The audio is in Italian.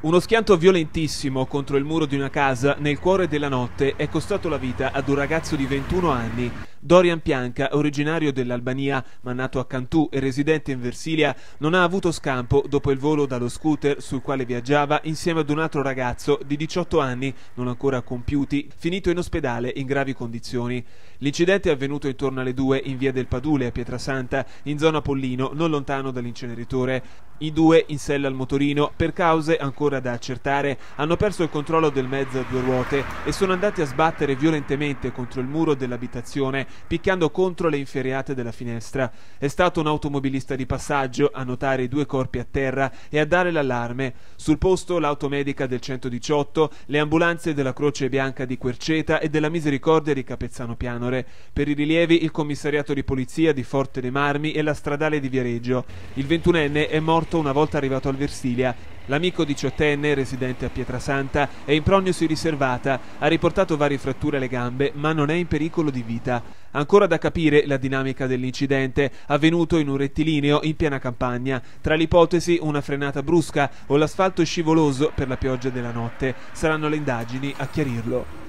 Uno schianto violentissimo contro il muro di una casa nel cuore della notte è costato la vita ad un ragazzo di 21 anni. Dorian Pianca, originario dell'Albania ma nato a Cantù e residente in Versilia, non ha avuto scampo dopo il volo dallo scooter sul quale viaggiava insieme ad un altro ragazzo di 18 anni, non ancora compiuti, finito in ospedale in gravi condizioni. L'incidente è avvenuto intorno alle 2 in via del Padule a Pietrasanta, in zona Pollino, non lontano dall'inceneritore. I due, in sella al motorino, per cause ancora da accertare, hanno perso il controllo del mezzo a due ruote e sono andati a sbattere violentemente contro il muro dell'abitazione picchiando contro le inferriate della finestra. È stato un automobilista di passaggio a notare i due corpi a terra e a dare l'allarme. Sul posto l'automedica del 118, le ambulanze della Croce Bianca di Querceta e della Misericordia di Capezzano Pianore. Per i rilievi il commissariato di polizia di Forte dei Marmi e la stradale di Viareggio. Il ventunenne è morto una volta arrivato al Versilia L'amico diciottenne, residente a Pietrasanta, è in prognosi riservata, ha riportato varie fratture alle gambe, ma non è in pericolo di vita. Ancora da capire la dinamica dell'incidente, avvenuto in un rettilineo in piena campagna. Tra l'ipotesi una frenata brusca o l'asfalto scivoloso per la pioggia della notte. Saranno le indagini a chiarirlo.